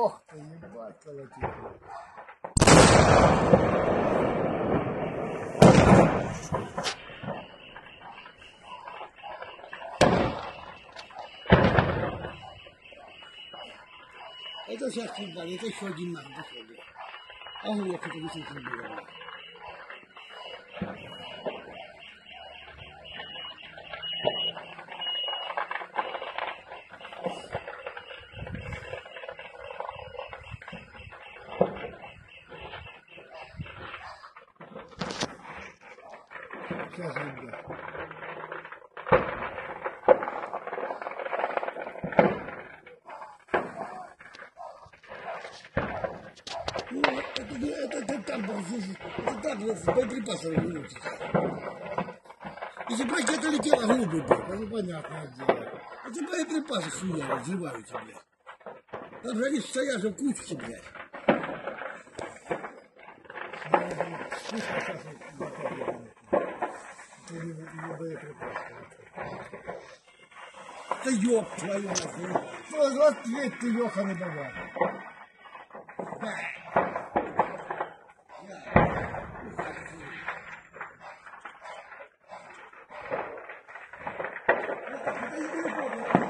Ох ты, ебать, колотит. Это сейчас прибавили, это еще один пошел. блядь. А что-то действительно было. Ну, это, это, это был, это там вот, с боеприпасами минуте. Если бы ракета летела, глубже бы, это понятное дело. Это боеприпасы хуя взрываются, блядь. Там же они стоят же не, не боеприпасы. Да ёб твою нахуй. Ну, ответь ты, ёханый бабай. Да. Да. Да.